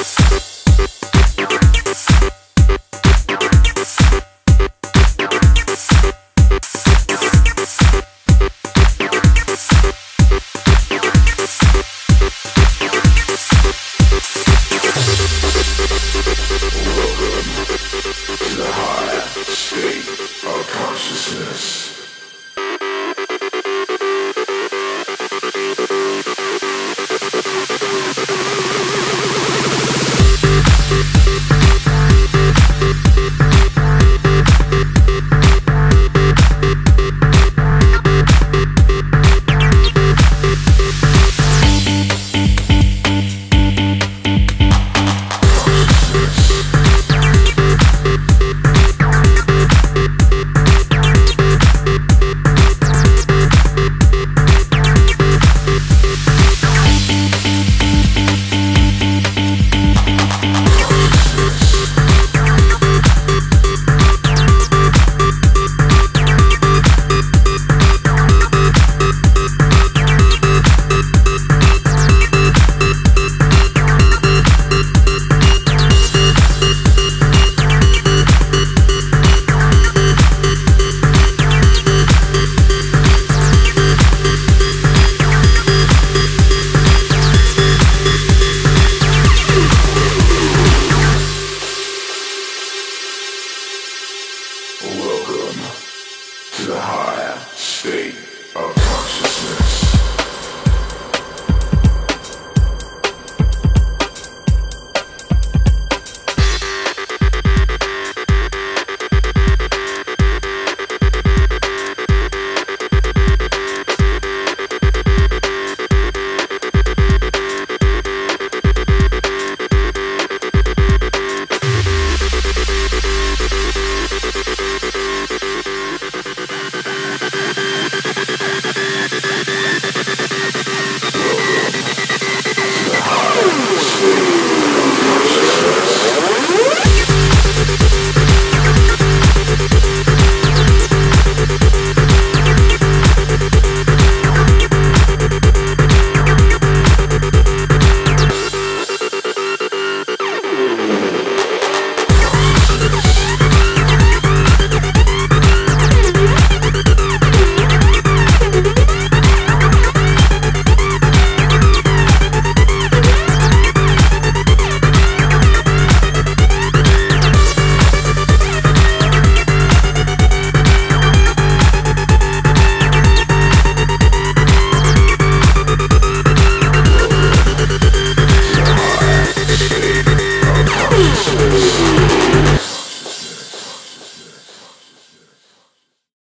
Thank.